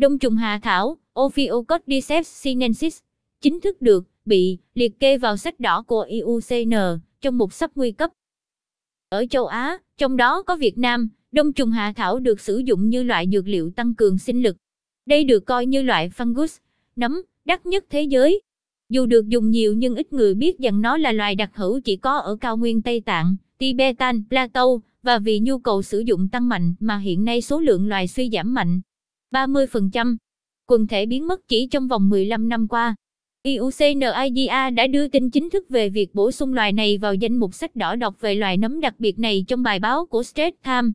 đông trùng hạ thảo Ophiocordyceps sinensis chính thức được bị liệt kê vào sách đỏ của IUCN trong một sắp nguy cấp. Ở châu Á, trong đó có Việt Nam, đông trùng hạ thảo được sử dụng như loại dược liệu tăng cường sinh lực. Đây được coi như loại fungus, nấm, đắt nhất thế giới. Dù được dùng nhiều nhưng ít người biết rằng nó là loài đặc hữu chỉ có ở cao nguyên Tây Tạng, Tibetan, Plateau, và vì nhu cầu sử dụng tăng mạnh mà hiện nay số lượng loài suy giảm mạnh. 30%. Quần thể biến mất chỉ trong vòng 15 năm qua. IUCNIDA đã đưa tin chính thức về việc bổ sung loài này vào danh mục sách đỏ đọc về loài nấm đặc biệt này trong bài báo của Straits Times.